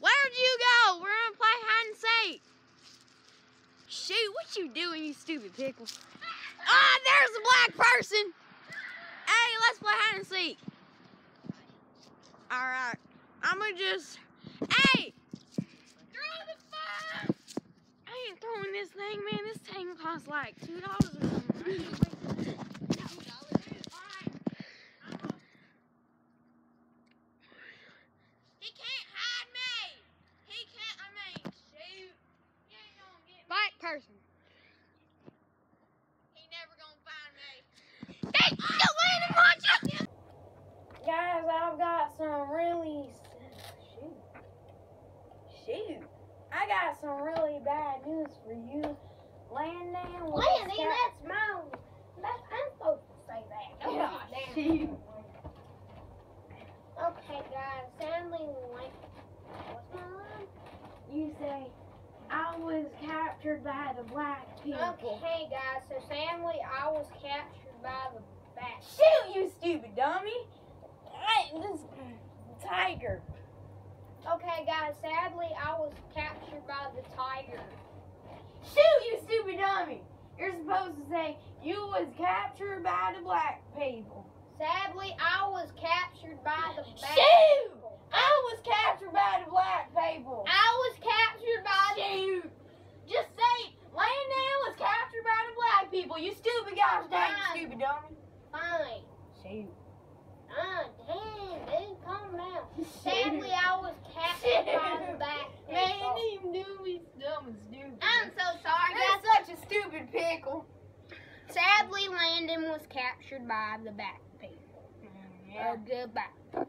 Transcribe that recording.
Where'd you go? We're gonna play hide and seek. Shoot, what you doing, you stupid pickle? Ah, there's a black person. Hey, let's play hide and seek. All right, I'm gonna just. Hey, throw the phone. I ain't throwing this thing, man. This thing costs like two dollars or something. He can't hide me. He can't. I mean, shoot. You ain't gonna get me. Black person. He never gonna find me. Hey, you landed, watch Guys, I've got some really shoot. Shoot. I got some really bad news for you. Landon was Landy, ca- that's my. That's, I'm supposed to say that. Oh, Yeah, damn. shoot. Okay, guys. Sadly, like, what's my line? You say I was captured by the black people. Okay, guys. So sadly, I was captured by the bat. Shoot, you stupid dummy! I, this tiger. Okay, guys. Sadly, I was captured by the tiger. Shoot, you stupid dummy! You're supposed to say you was captured by the black people. Sadly, I was captured by the bat. Shoot! people. I was captured by the black people. I was captured by the. Shoot! Just say Landon was captured by the black people. You stupid guys. dang stupid dummy. Fine. Shoot. Ah, damn, dude, calm down. Sadly, I was captured by the bat. Man, you didn't even do me dumb and stupid. I'm so sorry, You're guys. such a stupid pickle. Sadly, Landon was captured by the bat people. Uh, goodbye.